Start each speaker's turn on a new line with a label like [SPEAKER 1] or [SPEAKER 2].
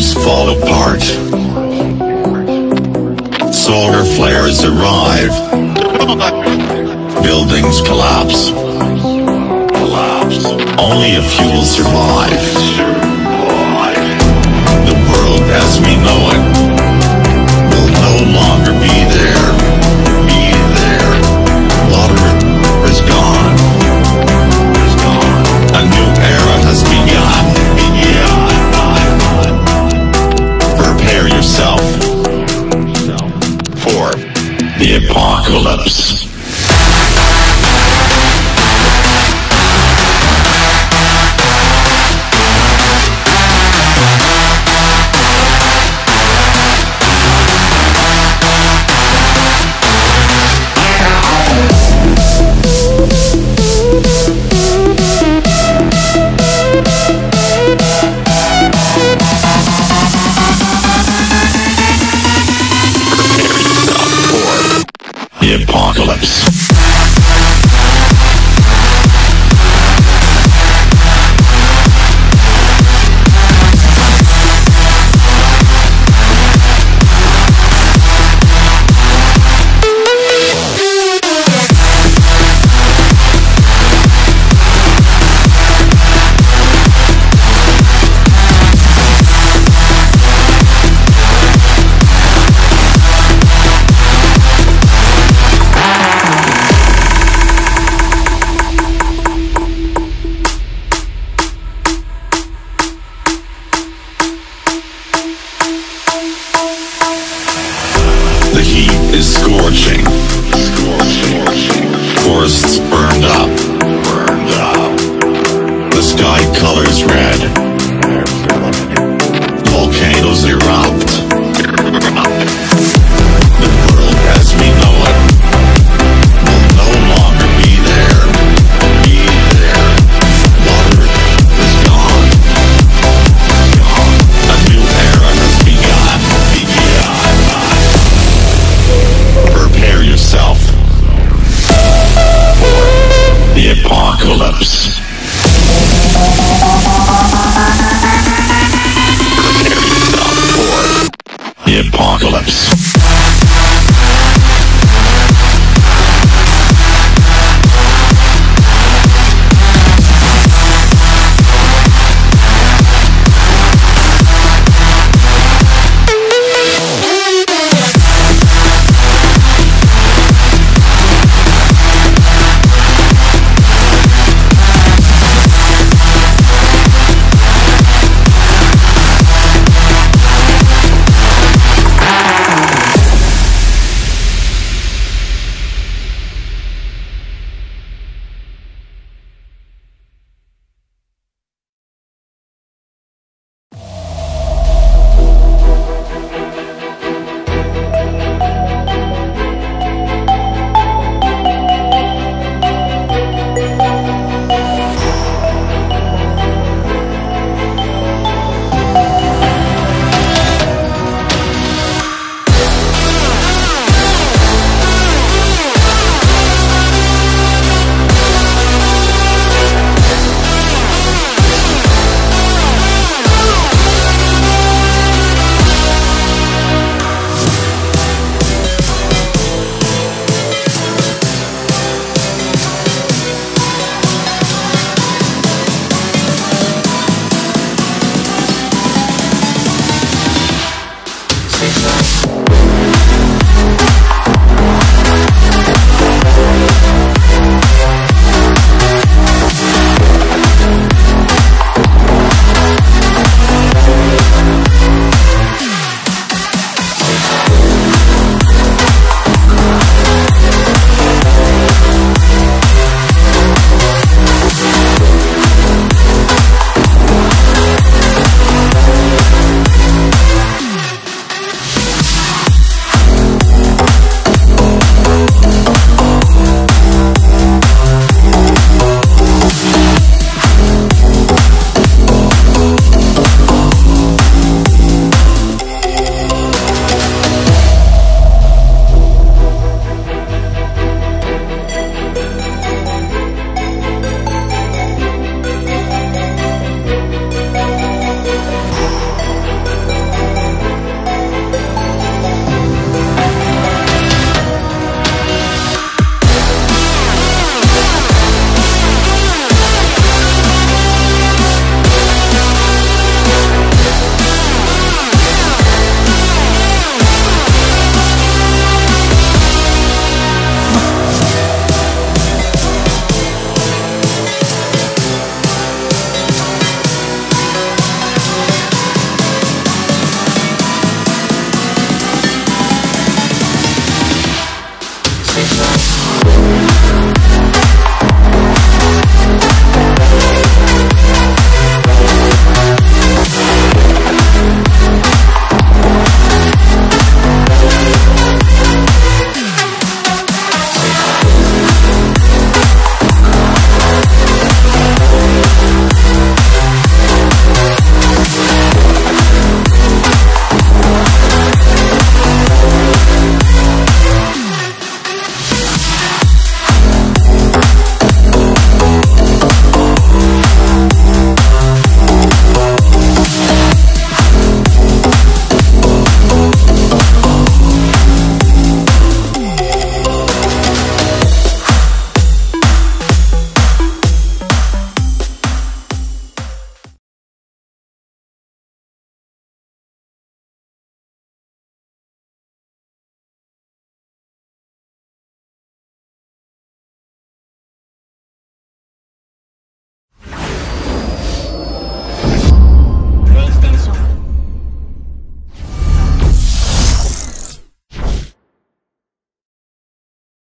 [SPEAKER 1] fall apart. Solar flares arrive. Buildings collapse. Only a few will survive. The world as we know it. apocalypse. six,